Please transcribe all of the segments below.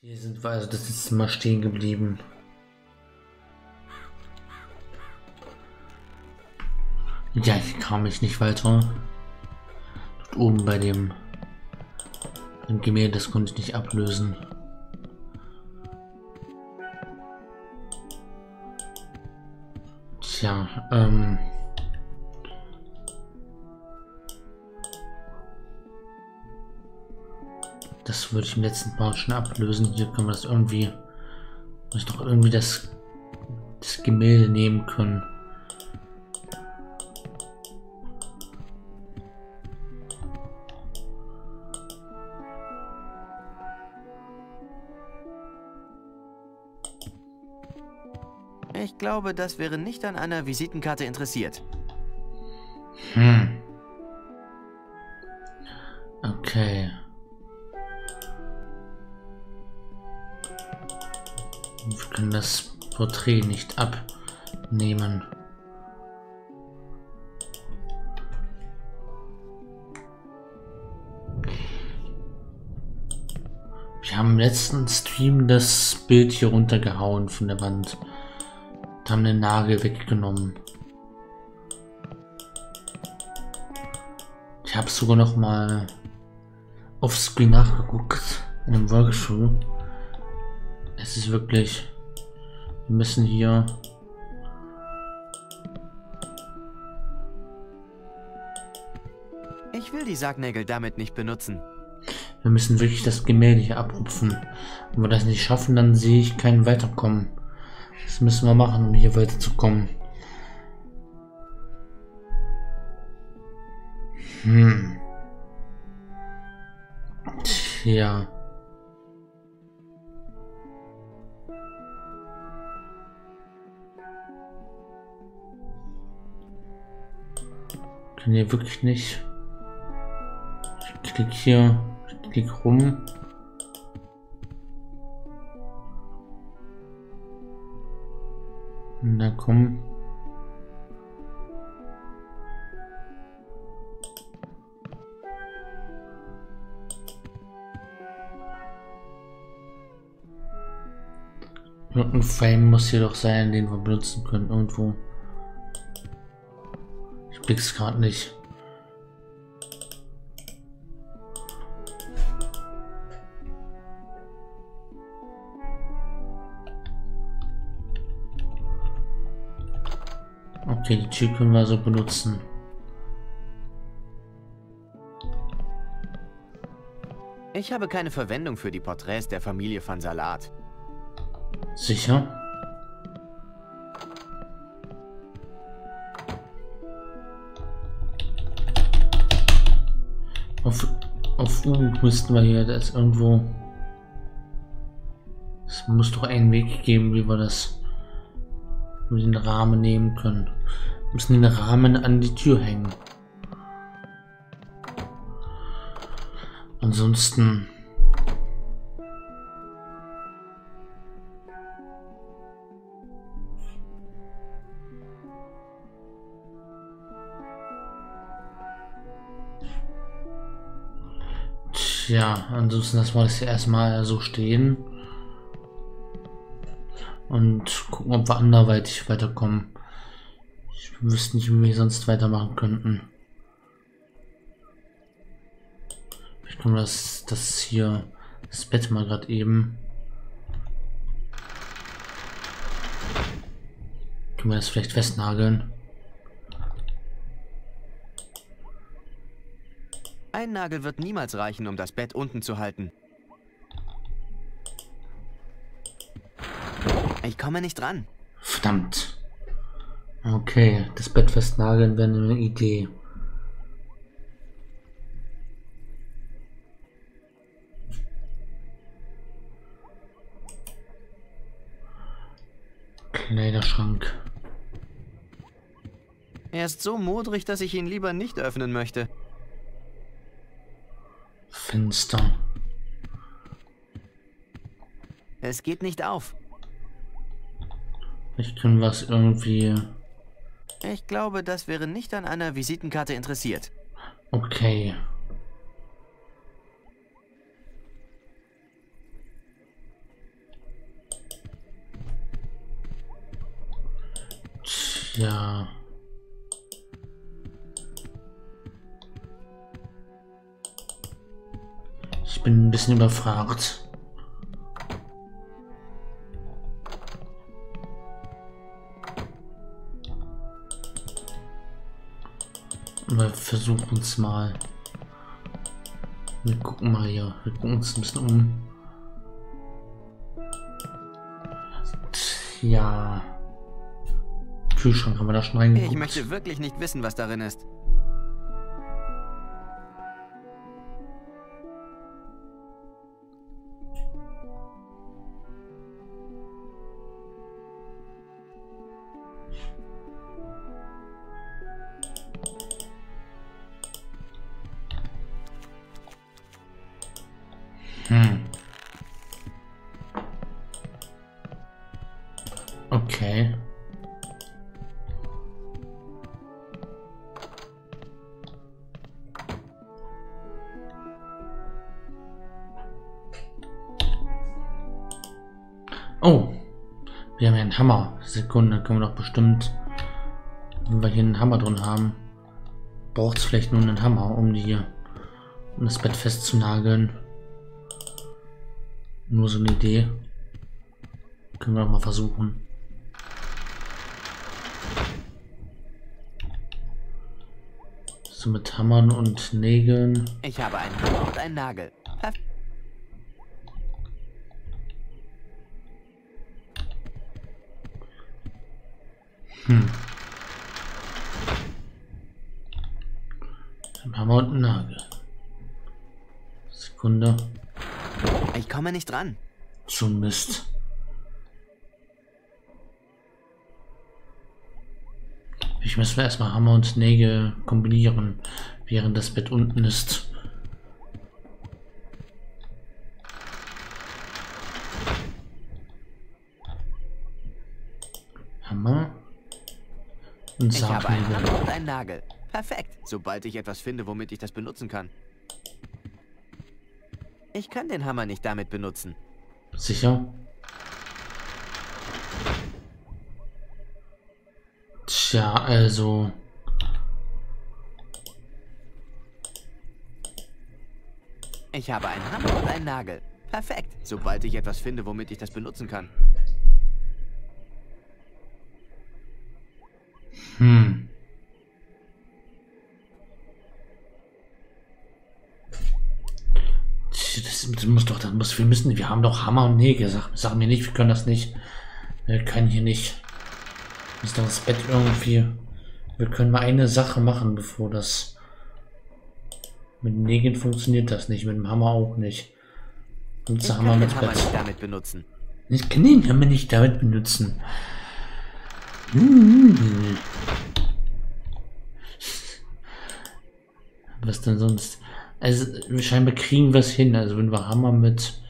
Hier sind wir, also das ist mal stehen geblieben. Ja, hier kam ich nicht weiter. Dort oben bei dem, dem Gemälde, das konnte ich nicht ablösen. Tja, ähm... Das würde ich im letzten Part schon ablösen. Hier können wir das irgendwie... Muss ich doch irgendwie das, das Gemälde nehmen können. Ich glaube, das wäre nicht an einer Visitenkarte interessiert. Hm. Okay. Wir können das Porträt nicht abnehmen. Wir haben im letzten Stream das Bild hier runtergehauen von der Wand. Und haben den Nagel weggenommen. Ich habe sogar noch mal offscreen nachgeguckt in einem Workshop. Es ist wirklich. Wir müssen hier. Ich will die Sargnägel damit nicht benutzen. Wir müssen wirklich das Gemälde hier abrupfen. Wenn wir das nicht schaffen, dann sehe ich keinen Weiterkommen. Das müssen wir machen, um hier weiterzukommen. Hm. Tja. Hier wirklich nicht. Ich klicke hier, ich klicke rum. Na komm. Irgendein Frame muss hier doch sein, den wir benutzen können. Irgendwo. Ich blick's gerade nicht. Okay, die Tür können wir so benutzen. Ich habe keine Verwendung für die Porträts der Familie van Salat. Sicher? Auf U müssten wir hier, das irgendwo... Es muss doch einen Weg geben, wie wir das mit den Rahmen nehmen können. Wir müssen den Rahmen an die Tür hängen. Ansonsten... Tja, ansonsten lassen wir das hier erstmal so stehen. Und gucken, ob wir anderweitig weiterkommen. Ich wüsste nicht, wie wir sonst weitermachen könnten. Ich kann das, das hier, das Bett mal gerade eben. Können wir das vielleicht festnageln? Ein Nagel wird niemals reichen, um das Bett unten zu halten. Ich komme nicht dran. Verdammt. Okay, das Bett festnageln wäre eine Idee. Kleiderschrank. Er ist so modrig, dass ich ihn lieber nicht öffnen möchte. Fenster. Es geht nicht auf. Ich kann was irgendwie... Ich glaube, das wäre nicht an einer Visitenkarte interessiert. Okay. Tja. Ich bin ein bisschen überfragt. Wir versuchen es mal. Wir gucken mal hier. Wir gucken uns ein bisschen um. Ja. Kühlschrank haben wir da schon reingeguckt. Ich möchte wirklich nicht wissen, was darin ist. Hm. Okay. Oh, wir haben ja einen Hammer. Sekunde, können wir doch bestimmt, wenn wir hier einen Hammer drin haben, braucht es vielleicht nur einen Hammer, um die, um das Bett festzunageln. Nur so eine Idee. Können wir mal versuchen. So mit Hammern und Nägeln. Ich habe einen Hammer und einen Nagel. Hm. Ein Hammer und ein Nagel. Sekunde. Ich komme nicht dran. So ein Mist. Ich müssen wir erstmal Hammer und Nägel kombinieren, während das Bett unten ist. Hammer und Ich habe einen Sargnägel. Hammer und einen Nagel. Perfekt. Sobald ich etwas finde, womit ich das benutzen kann. Ich kann den Hammer nicht damit benutzen. Sicher? Tja, also. Ich habe einen Hammer und einen Nagel. Perfekt. Sobald ich etwas finde, womit ich das benutzen kann. Hm. Das, muss doch, das muss, wir müssen, wir haben doch Hammer und Nägel. Sag, sag mir nicht, wir können das nicht. Wir können hier nicht. Ist doch das Bett irgendwie. Wir können mal eine Sache machen, bevor das. Mit Nägeln funktioniert das nicht, mit dem Hammer auch nicht. Und Ich so kann Hammer den mit Hammer Bett. nicht damit benutzen. Ich kann den Hammer nicht damit benutzen. Hm. Was denn sonst? Also, scheinbar kriegen wir es hin. Also, wenn wir Hammer mit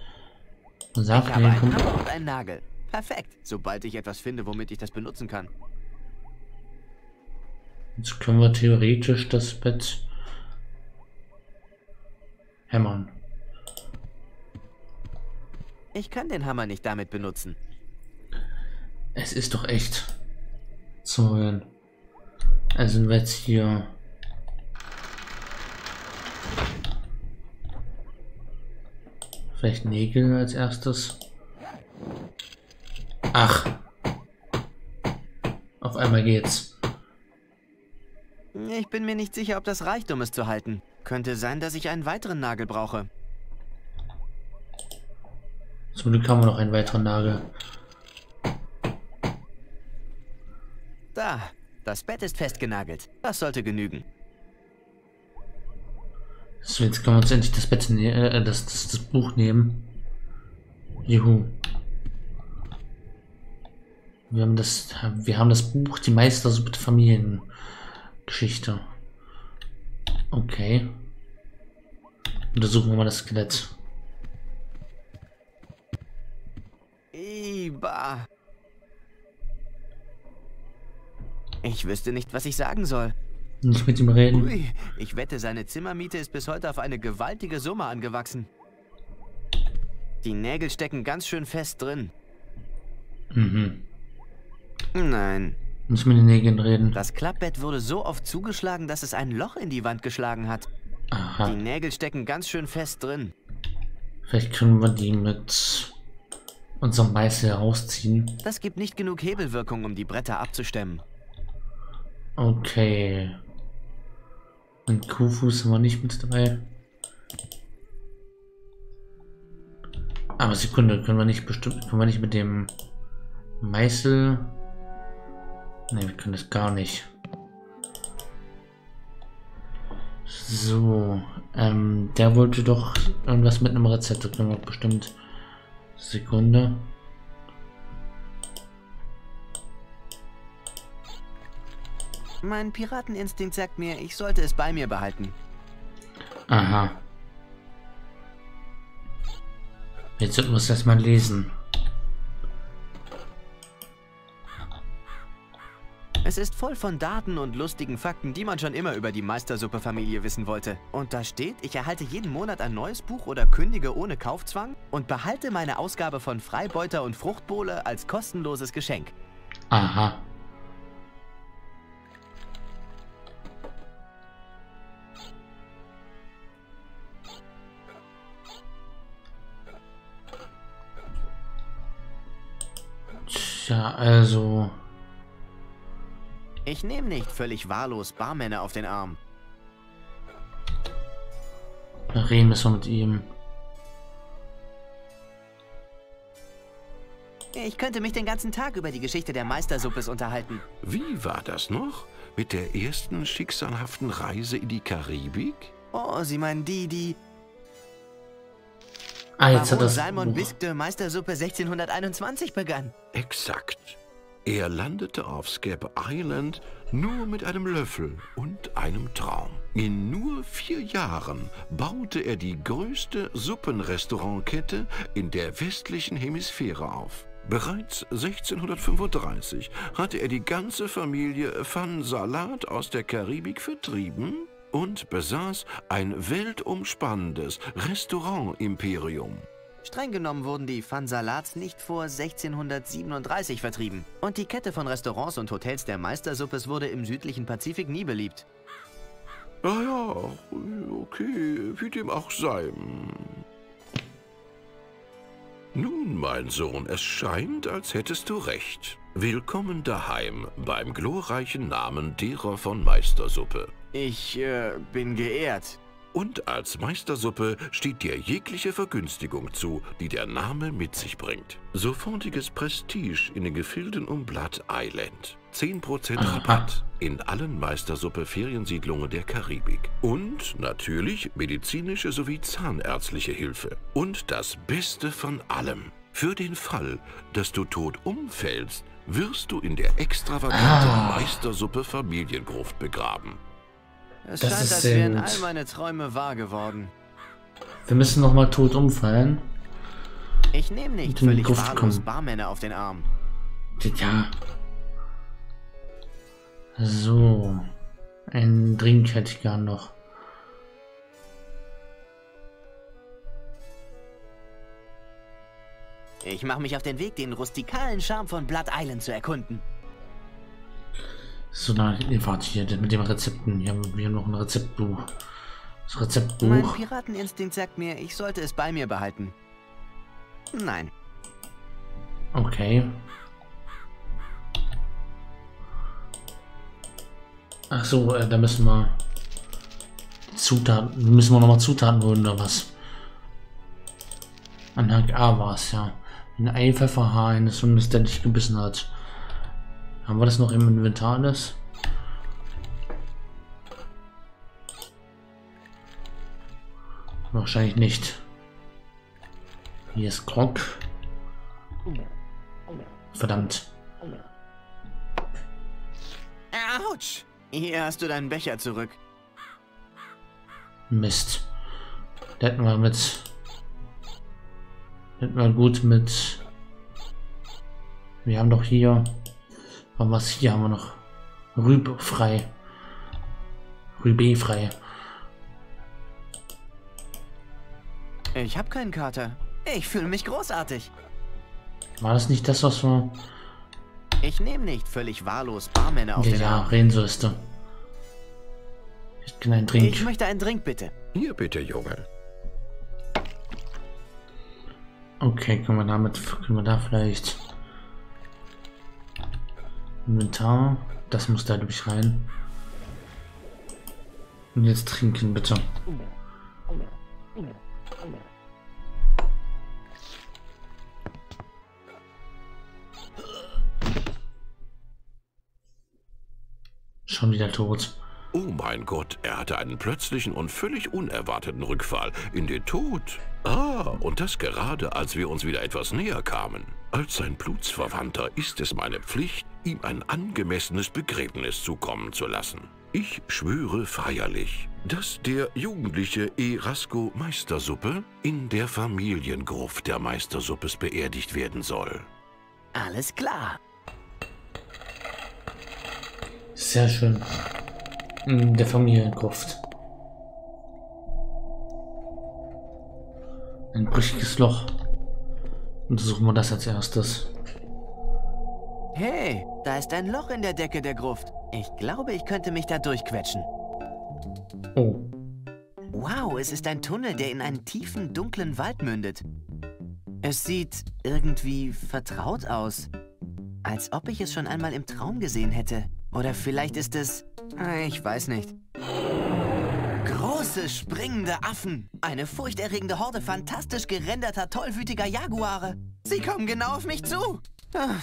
Ich habe Sargnägeln einen kommen. Hammer und einen Nagel. Perfekt. Sobald ich etwas finde, womit ich das benutzen kann. Jetzt können wir theoretisch das Bett hämmern. Ich kann den Hammer nicht damit benutzen. Es ist doch echt zu hören. Also, wenn wir jetzt hier. Vielleicht Nägel als erstes. Ach. Auf einmal geht's. Ich bin mir nicht sicher, ob das reicht, um es zu halten. Könnte sein, dass ich einen weiteren Nagel brauche. Zum Glück haben wir noch einen weiteren Nagel. Da, das Bett ist festgenagelt. Das sollte genügen. So, jetzt können wir uns endlich das Bett, ne äh, das, das, das Buch nehmen. Juhu. Wir haben das, wir haben das Buch, die Meistersuppe der Familiengeschichte. Okay. Untersuchen wir mal das Skelett. Iba. Ich wüsste nicht, was ich sagen soll. Nicht mit ihm reden. Ui, ich wette, seine Zimmermiete ist bis heute auf eine gewaltige Summe angewachsen. Die Nägel stecken ganz schön fest drin. Mhm. Nein, Nicht mit den Nägeln reden. Das Klappbett wurde so oft zugeschlagen, dass es ein Loch in die Wand geschlagen hat. Aha. Die Nägel stecken ganz schön fest drin. Vielleicht können wir die mit unserem Meißel herausziehen. Das gibt nicht genug Hebelwirkung, um die Bretter abzustemmen. Okay. Und Kuhfuß haben wir nicht mit dabei. Aber Sekunde, können wir nicht bestimmt, können wir nicht mit dem Meißel. Ne, wir können das gar nicht. So, ähm, der wollte doch irgendwas mit einem Rezept, können wir bestimmt. Sekunde. Mein Pirateninstinkt sagt mir, ich sollte es bei mir behalten. Aha. Jetzt sollten wir es erstmal lesen. Es ist voll von Daten und lustigen Fakten, die man schon immer über die Meistersuppe-Familie wissen wollte. Und da steht, ich erhalte jeden Monat ein neues Buch oder kündige ohne Kaufzwang und behalte meine Ausgabe von Freibeuter und Fruchtbowle als kostenloses Geschenk. Aha. Tja, also. Ich nehme nicht völlig wahllos Barmänner auf den Arm. Da reden wir mit ihm. Ich könnte mich den ganzen Tag über die Geschichte der Meistersuppes unterhalten. Wie war das noch? Mit der ersten schicksalhaften Reise in die Karibik? Oh, Sie meinen die, die Ah, jetzt hat Baron das. Salmon. Bisque Meistersuppe 1621 begann. Exakt. Er landete auf Scab Island nur mit einem Löffel und einem Traum. In nur vier Jahren baute er die größte Suppenrestaurantkette in der westlichen Hemisphäre auf. Bereits 1635 hatte er die ganze Familie Van Salat aus der Karibik vertrieben und besaß ein weltumspannendes Restaurant-Imperium. Streng genommen wurden die Fansalats nicht vor 1637 vertrieben. Und die Kette von Restaurants und Hotels der Meistersuppes wurde im südlichen Pazifik nie beliebt. Ah ja, okay, wie dem auch sei. Nun, mein Sohn, es scheint, als hättest du recht. Willkommen daheim beim glorreichen Namen derer von Meistersuppe. Ich, äh, bin geehrt. Und als Meistersuppe steht dir jegliche Vergünstigung zu, die der Name mit sich bringt. Sofortiges Prestige in den Gefilden um Blood Island. 10% Aha. Rabatt in allen Meistersuppe-Feriensiedlungen der Karibik. Und natürlich medizinische sowie zahnärztliche Hilfe. Und das Beste von allem. Für den Fall, dass du tot umfällst, wirst du in der extravaganten Ah. Meistersuppe-Familiengruft begraben. Es Das scheint, ist als sehr wären gut. all meine Träume wahr geworden. Wir müssen noch mal tot umfallen. Ich nehme nicht völlig Gruft wahllos kommen. Barmänner auf den Arm. Ja. So. Ein Drink hätte ich gern noch. Ich mache mich auf den Weg, den rustikalen Charme von Blood Island zu erkunden. So, na, nee, warte hier, mit dem Rezepten. Wir haben, wir haben noch ein Rezeptbuch. Das Mein Rezeptbuch. Pirateninstinkt sagt mir, ich sollte es bei mir behalten. Nein. Okay. Ach so, äh, da müssen wir Zutaten, müssen wir nochmal Zutaten holen oder was? Anhang A war es ja. Ein Eipfefferhaar eines Hundes, der dich gebissen hat. Haben wir das noch im Inventar alles? Wahrscheinlich nicht. Hier ist Grog. Verdammt. Autsch! Hier hast du deinen Becher zurück. Mist. Da hätten wir mit. Hätten wir gut mit. Wir haben doch hier. Und was hier haben wir noch? Rübe frei. Rübe frei. Ich habe keinen Kater. Ich fühle mich großartig. War das nicht das, was wir. Ich nehme nicht völlig wahllos Barmänner auf Ja, den ja, reden sollst du. Ich kann einen Ich Drink. möchte einen Drink, bitte. Hier bitte, Junge. Okay, können wir damit, können wir da vielleicht Inventar, das muss da ich rein. Und jetzt trinken bitte. Schon wieder tot. Oh mein Gott, er hatte einen plötzlichen und völlig unerwarteten Rückfall in den Tod. Ah, und das gerade, als wir uns wieder etwas näher kamen. Als sein Blutsverwandter ist es meine Pflicht, ihm ein angemessenes Begräbnis zukommen zu lassen. Ich schwöre feierlich, dass der jugendliche Erasco Meistersuppe in der Familiengruft der Meistersuppes beerdigt werden soll. Alles klar. Sehr schön. In der Familiengruft. Ein brüchiges Loch. Untersuchen wir das als erstes. Hey, da ist ein Loch in der Decke der Gruft. Ich glaube, ich könnte mich da durchquetschen. Oh, Wow, es ist ein Tunnel, der in einen tiefen, dunklen Wald mündet. Es sieht irgendwie vertraut aus. Als ob ich es schon einmal im Traum gesehen hätte. Oder vielleicht ist es... äh, Ich weiß nicht. Große, springende Affen. Eine furchterregende Horde fantastisch gerenderter, tollwütiger Jaguare. Sie kommen genau auf mich zu. Ah,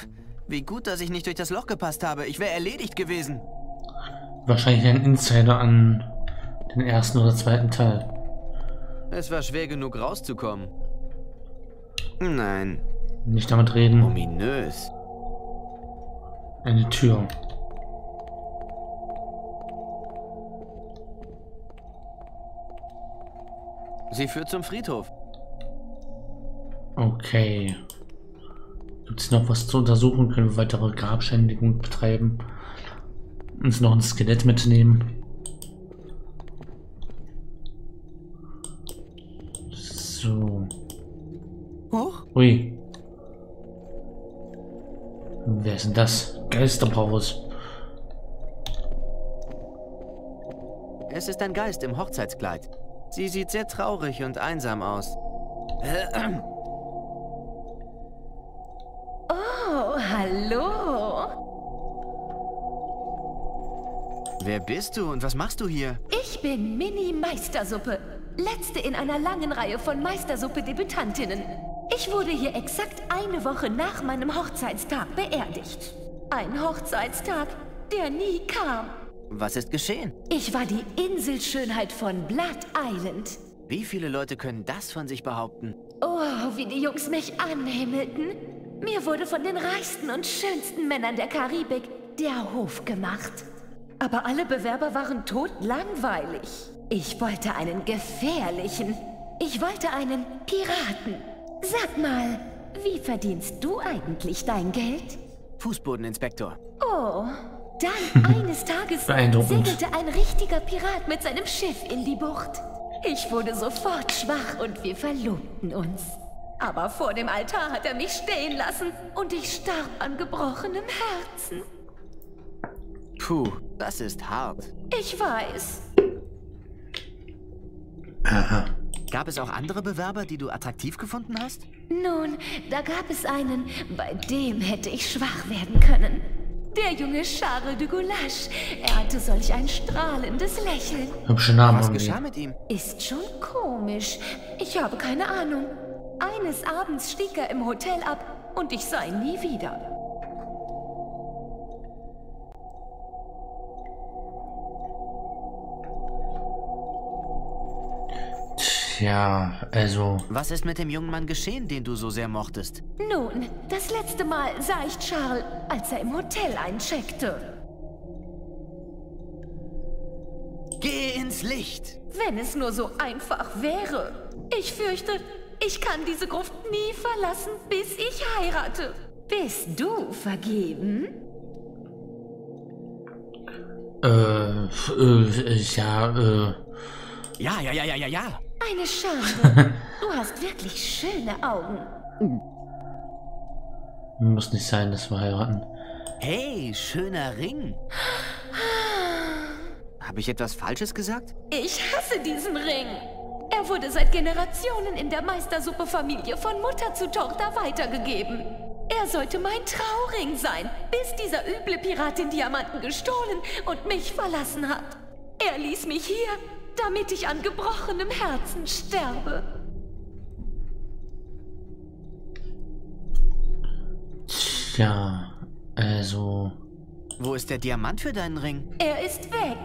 wie gut, dass ich nicht durch das Loch gepasst habe. Ich wäre erledigt gewesen. wahrscheinlich ein Insider an den ersten oder zweiten Teil. Es war schwer genug rauszukommen. Nein, Nicht damit reden. ominös. Eine Tür. Sie führt zum Friedhof. Okay. Gibt es noch was zu untersuchen? Können wir weitere Grabschändigung betreiben? Uns noch ein Skelett mitnehmen? So. Hoch? Ui. Wer ist denn das? Geisterpaus. Es ist ein Geist im Hochzeitskleid. Sie sieht sehr traurig und einsam aus. Wer bist du und was machst du hier? Ich bin Mini Meistersuppe. Letzte in einer langen Reihe von Meistersuppe-Debütantinnen. Ich wurde hier exakt eine Woche nach meinem Hochzeitstag beerdigt. Ein Hochzeitstag, der nie kam. Was ist geschehen? Ich war die Inselschönheit von Blood Island. Wie viele Leute können das von sich behaupten? Oh, wie die Jungs mich anhimmelten. Mir wurde von den reichsten und schönsten Männern der Karibik der Hof gemacht. Aber alle Bewerber waren totlangweilig. Ich wollte einen gefährlichen. Ich wollte einen Piraten. Sag mal, wie verdienst du eigentlich dein Geld? Fußbodeninspektor. Oh, dann eines Tages segelte ein richtiger Pirat mit seinem Schiff in die Bucht. Ich wurde sofort schwach und wir verlobten uns. Aber vor dem Altar hat er mich stehen lassen und ich starb an gebrochenem Herzen. Puh, das ist hart. Ich weiß. Aha. Gab es auch andere Bewerber, die du attraktiv gefunden hast? Nun, da gab es einen, bei dem hätte ich schwach werden können. Der junge Charles de Goulache. Er hatte solch ein strahlendes Lächeln. Hübsche Namen Was geschah mit ihm? Ist schon komisch. Ich habe keine Ahnung. Eines Abends stieg er im Hotel ab und ich sah ihn nie wieder. Tja, also. Was ist mit dem jungen Mann geschehen, den du so sehr mochtest? Nun, das letzte Mal sah ich Charles, als er im Hotel eincheckte. Geh ins Licht! Wenn es nur so einfach wäre. Ich fürchte, ich kann diese Gruft nie verlassen, bis ich heirate. Bist du vergeben? Äh, äh, ja, äh. Ja, ja, ja, ja, ja, ja. Eine Schande. Du hast wirklich schöne Augen. Muss nicht sein, dass wir heiraten. Hey, schöner Ring. Habe ich etwas Falsches gesagt? Ich hasse diesen Ring. Er wurde seit Generationen in der Meistersuppe-Familie von Mutter zu Tochter weitergegeben. Er sollte mein Trauring sein, bis dieser üble Pirat den Diamanten gestohlen und mich verlassen hat. Er ließ mich hier, damit ich an gebrochenem Herzen sterbe. Tja, also... Wo ist der Diamant für deinen Ring? Er ist weg.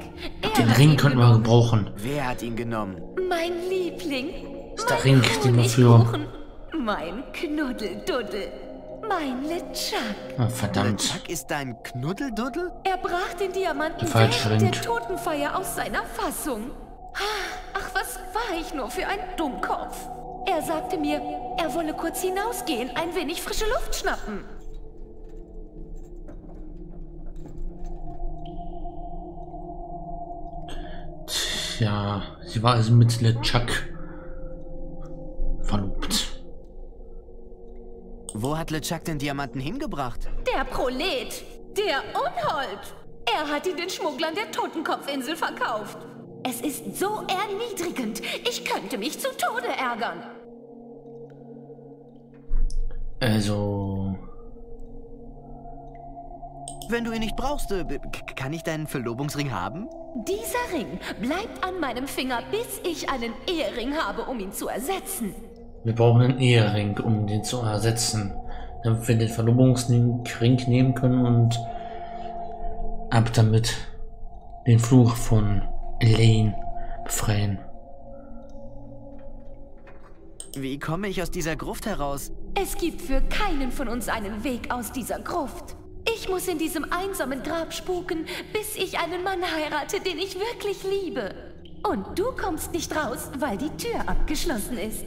Er Den Ring könnten wir gebrauchen. Wer hat ihn genommen? Mein Liebling. ist der Ring, den wir für- Mein Knuddelduddel. Mein LeChuck. Ah, verdammt. Chuck ist dein Knuddelduddel? Er brach den Diamanten während der Totenfeier aus seiner Fassung. Ach, was war ich nur für ein Dummkopf. Er sagte mir, er wolle kurz hinausgehen, ein wenig frische Luft schnappen. Tja, sie war also mit LeChuck verlobt. Wo hat LeChuck den Diamanten hingebracht? Der Prolet, der Unhold. Er hat ihn den Schmugglern der Totenkopfinsel verkauft. Es ist so erniedrigend. Ich könnte mich zu Tode ärgern. Also... Wenn du ihn nicht brauchst, äh, kann ich deinen Verlobungsring haben? Dieser Ring bleibt an meinem Finger, bis ich einen Ehering habe, um ihn zu ersetzen. Wir brauchen einen Ehering, um den zu ersetzen. Damit wir den Verlobungsring nehmen können und ab damit den Fluch von Elaine befreien. Wie komme ich aus dieser Gruft heraus? Es gibt für keinen von uns einen Weg aus dieser Gruft. Ich muss in diesem einsamen Grab spuken, bis ich einen Mann heirate, den ich wirklich liebe. Und du kommst nicht raus, weil die Tür abgeschlossen ist.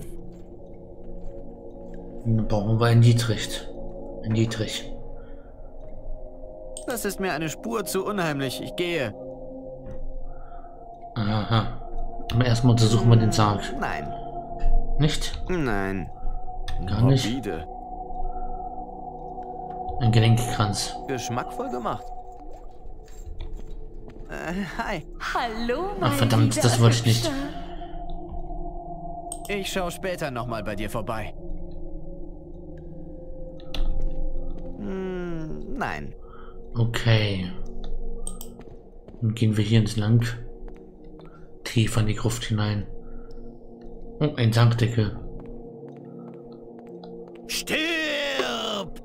Dann brauchen wir einen Dietrich. Ein Dietrich. Das ist mir eine Spur zu unheimlich. Ich gehe. Aha. Aber erstmal untersuchen wir den Sarg. Nein. Nicht? Nein. Gar nicht. Morbide. Ein Gelenkkranz. Geschmackvoll gemacht. Äh, hi. Hallo, mein Ach, verdammt, das wollte ich nicht. Ich schaue später nochmal bei dir vorbei. Hm, nein. Okay. Dann gehen wir hier entlang. Tief in die Gruft hinein. Oh, ein Sargdeckel. Stirb!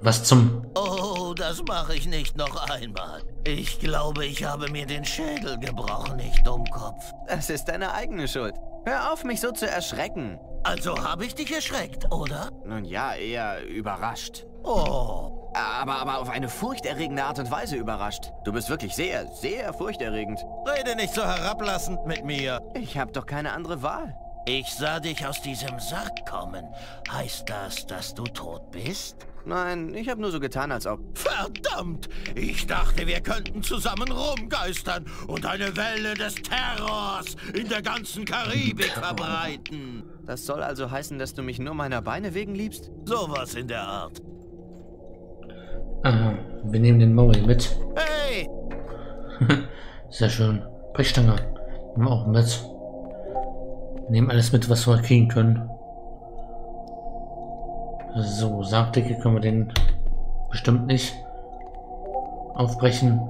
Was zum... Oh, das mache ich nicht noch einmal. Ich glaube, ich habe mir den Schädel gebrochen, ich Dummkopf. Das ist deine eigene Schuld. Hör auf, mich so zu erschrecken. Also habe ich dich erschreckt, oder? Nun ja, eher überrascht. Oh, Aber, aber auf eine furchterregende Art und Weise überrascht. Du bist wirklich sehr, sehr furchterregend. rede nicht so herablassend mit mir. Ich habe doch keine andere Wahl. Ich sah dich aus diesem Sack kommen. Heißt das, dass du tot bist? Nein, ich habe nur so getan, als ob. Verdammt! Ich dachte, wir könnten zusammen rumgeistern und eine Welle des Terrors in der ganzen Karibik verbreiten. Das soll also heißen, dass du mich nur meiner Beine wegen liebst? Sowas in der Art. Aha. Wir nehmen den Maui mit. Hey! Sehr schön. Brechstange. Nehmen wir auch mit. Nehmen alles mit, was wir kriegen können. So, Sargdecke können wir den bestimmt nicht aufbrechen.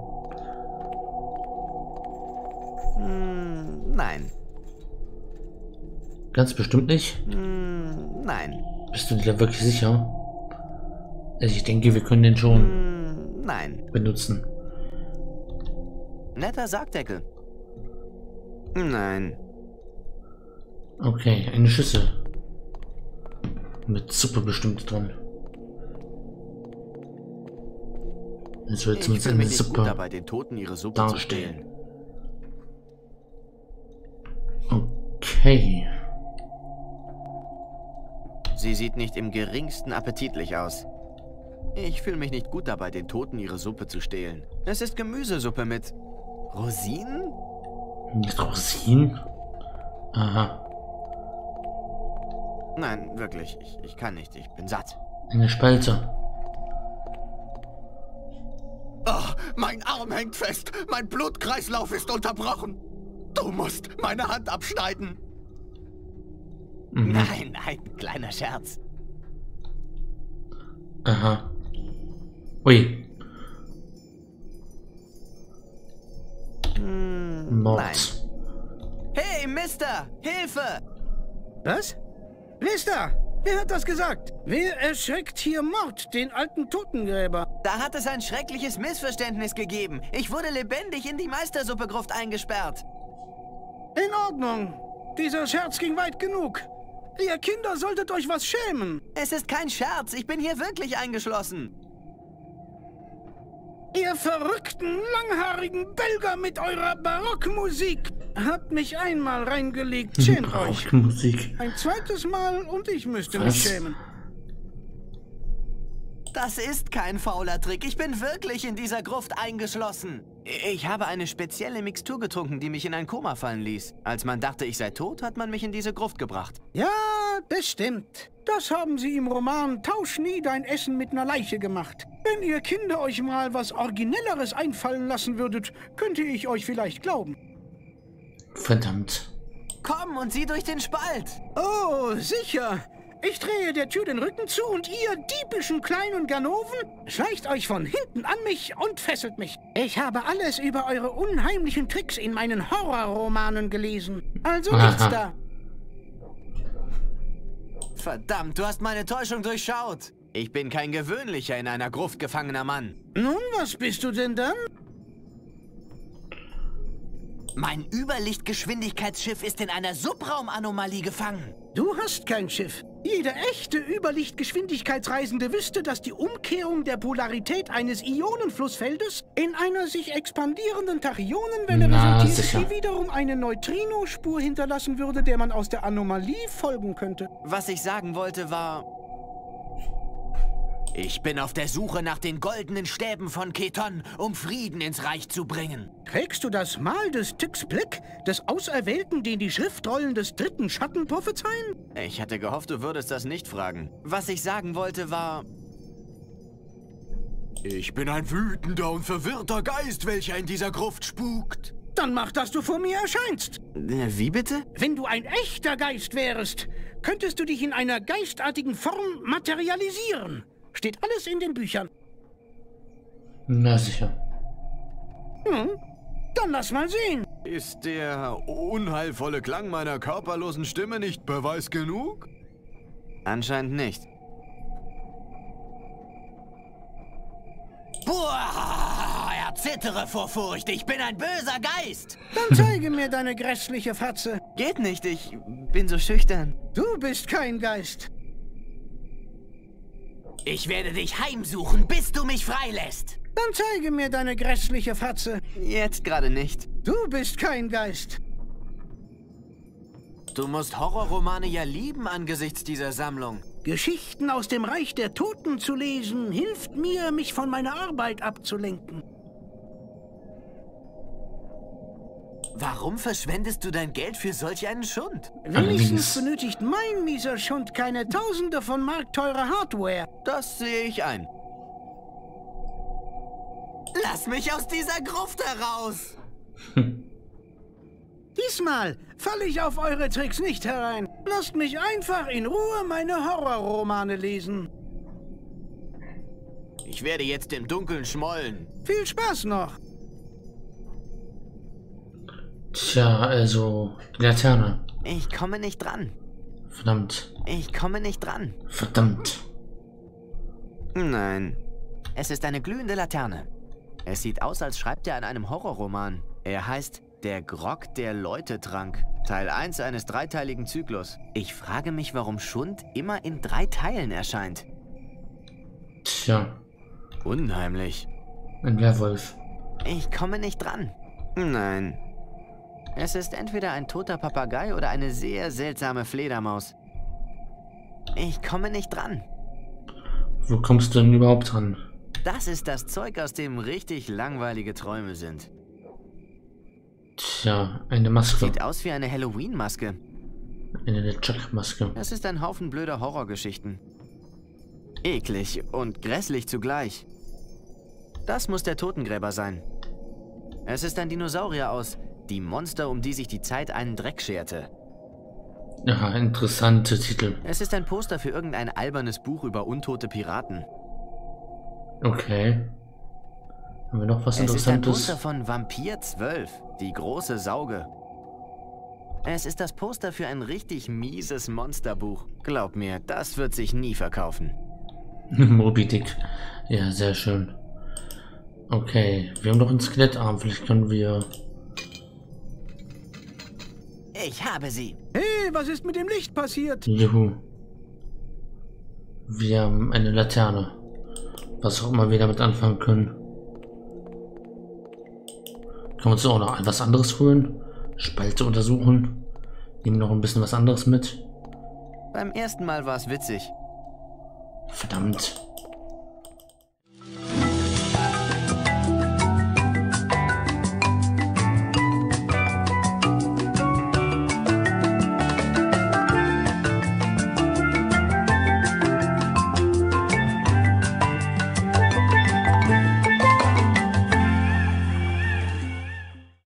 Hm, nein. Ganz bestimmt nicht. Hm, nein. Bist du dir da wirklich sicher? Also ich denke, wir können den schon Hm, nein. benutzen. Netter Sargdeckel. Nein. Okay, eine Schüssel. Mit Suppe bestimmt drin. Es wird zumindest eine Suppe. dabei, den Toten ihre Suppe darstellen. Okay. Sie sieht nicht im geringsten appetitlich aus. Ich fühle mich nicht gut dabei, den Toten ihre Suppe zu stehlen. Es ist Gemüsesuppe mit Rosinen? Mit Rosinen? Aha. Nein, wirklich. Ich, ich kann nicht. Ich bin satt. Eine Spalte. Mein Arm hängt fest. Mein Blutkreislauf ist unterbrochen. Du musst meine Hand abschneiden. Mhm. Nein, nein, kleiner Scherz. Aha. Ui. Hm, Mord. nein. Hey, Mister! Hilfe! Was? Da? Wer hat das gesagt? Wer erschreckt hier Mord, den alten Totengräber? Da hat es ein schreckliches Missverständnis gegeben. Ich wurde lebendig in die Meistersuppegruft eingesperrt. In Ordnung. Dieser Scherz ging weit genug. Ihr Kinder solltet euch was schämen. Es ist kein Scherz, ich bin hier wirklich eingeschlossen. Ihr verrückten, langhaarigen Belger mit eurer Barockmusik. Habt mich einmal reingelegt, schämt euch. Ein zweites Mal und ich müsste mich Was? schämen. Das ist kein fauler Trick. Ich bin wirklich in dieser Gruft eingeschlossen. Ich habe eine spezielle Mixtur getrunken, die mich in ein Koma fallen ließ. Als man dachte, ich sei tot, hat man mich in diese Gruft gebracht. Ja, das stimmt. Das haben sie im Roman Tausch nie dein Essen mit einer Leiche gemacht. Wenn ihr Kinder euch mal was Originelleres einfallen lassen würdet, könnte ich euch vielleicht glauben. Verdammt. Komm und sieh durch den Spalt. Oh, sicher. Ich drehe der Tür den Rücken zu und ihr diebischen kleinen Ganoven schleicht euch von hinten an mich und fesselt mich. Ich habe alles über eure unheimlichen Tricks in meinen Horrorromanen gelesen. Also nichts da. Verdammt, du hast meine Täuschung durchschaut. Ich bin kein gewöhnlicher in einer Gruft gefangener Mann. Nun, was bist du denn dann? Mein Überlichtgeschwindigkeitsschiff ist in einer Subraumanomalie gefangen. Du hast kein Schiff. Jeder echte Überlichtgeschwindigkeitsreisende wüsste, dass die Umkehrung der Polarität eines Ionenflussfeldes in einer sich expandierenden Tachyonenwelle Na, resultiert, sicher. die wiederum eine Neutrinospur hinterlassen würde, der man aus der Anomalie folgen könnte. Was ich sagen wollte war... Ich bin auf der Suche nach den goldenen Stäben von Keton, um Frieden ins Reich zu bringen. Trägst du das Mal des Tyx Blick, des Auserwählten, den die Schriftrollen des dritten Schatten prophezeien? Ich hatte gehofft, du würdest das nicht fragen. Was ich sagen wollte war... Ich bin ein wütender und verwirrter Geist, welcher in dieser Gruft spukt. Dann mach, dass du vor mir erscheinst. Äh, Wie bitte? Wenn du ein echter Geist wärst, könntest du dich in einer geistartigen Form materialisieren. Steht alles in den Büchern. Na sicher. Hm, dann lass mal sehen. Ist der unheilvolle Klang meiner körperlosen Stimme nicht Beweis genug? Anscheinend nicht. Boah, erzittere vor Furcht. Ich bin ein böser Geist. Dann zeige mir deine grässliche Fratze. Geht nicht, ich bin so schüchtern. Du bist kein Geist. Ich werde dich heimsuchen, bis du mich freilässt. Dann zeige mir deine grässliche Fratze. Jetzt gerade nicht. Du bist kein Geist. Du musst Horrorromane ja lieben angesichts dieser Sammlung. Geschichten aus dem Reich der Toten zu lesen, hilft mir, mich von meiner Arbeit abzulenken. Warum verschwendest du dein Geld für solch einen Schund? Wenigstens benötigt mein mieser Schund keine Tausende von Mark Hardware. Das sehe ich ein. Lass mich aus dieser Gruft heraus! Diesmal falle ich auf eure Tricks nicht herein. Lasst mich einfach in Ruhe meine Horrorromane lesen. Ich werde jetzt im Dunkeln schmollen. Viel Spaß noch. Tja, also die Laterne. Ich komme nicht dran. Verdammt. Ich komme nicht dran. Verdammt. Nein. Es ist eine glühende Laterne. Es sieht aus, als schreibt er an einem Horrorroman. Er heißt Der Grog der Leute trank. Teil 1 eines dreiteiligen Zyklus. Ich frage mich, warum Schund immer in drei Teilen erscheint. Tja, Unheimlich. ein Werwolf. Ich komme nicht dran. Nein. Es ist entweder ein toter Papagei oder eine sehr seltsame Fledermaus. Ich komme nicht dran. Wo kommst du denn überhaupt dran? Das ist das Zeug, aus dem richtig langweilige Träume sind. Tja, eine Maske. Sieht aus wie eine Halloween-Maske. Eine der Chuck-Maske. Es ist ein Haufen blöder Horrorgeschichten. Eklig und grässlich zugleich. Das muss der Totengräber sein. Es ist ein Dinosaurier aus Die Monster, um die sich die Zeit einen Dreck scherte. Ja, interessante Titel. Es ist ein Poster für irgendein albernes Buch über untote Piraten. Okay. Haben wir noch was Es ist ein Interessantes? Poster von Vampir 12, die große Sauge. Es ist das Poster für ein richtig mieses Monsterbuch. Glaub mir, das wird sich nie verkaufen. Moby Dick. Ja, sehr schön. Okay, wir haben noch einen Skelettarm. Vielleicht können wir... Ich habe sie. Hey, was ist mit dem Licht passiert? Juhu. Wir haben eine Laterne. Was auch immer wir damit anfangen können. Können wir uns auch noch was anderes holen? Spalte untersuchen. Nehmen noch ein bisschen was anderes mit. Beim ersten Mal war es witzig. Verdammt.